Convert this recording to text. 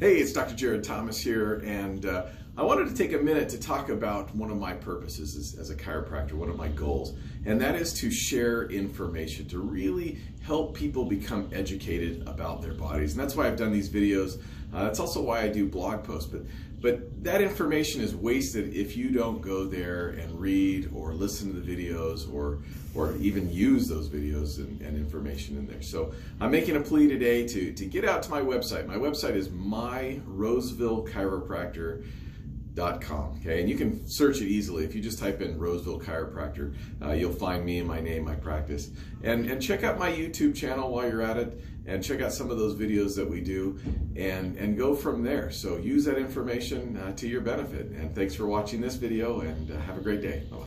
Hey, it's Dr. Jared Thomas here, and uh, I wanted to take a minute to talk about one of my purposes as, as, a chiropractor, one of my goals, and that is to share information, to really help people become educated about their bodies. And that's why I've done these videos. Uh, that's also why I do blog posts. But, but that information is wasted if you don't go there and read or listen to the videos or, or even use those videos and, and information in there. So I'm making a plea today to, to get out to my website. My website is Okay, and you can search it easily. If you just type in Roseville Chiropractor, uh, you'll find me and my name, my practice. And, and check out my YouTube channel while you're at it and check out some of those videos that we do and, and go from there. So use that information uh, to your benefit. And thanks for watching this video and uh, have a great day. Bye-bye.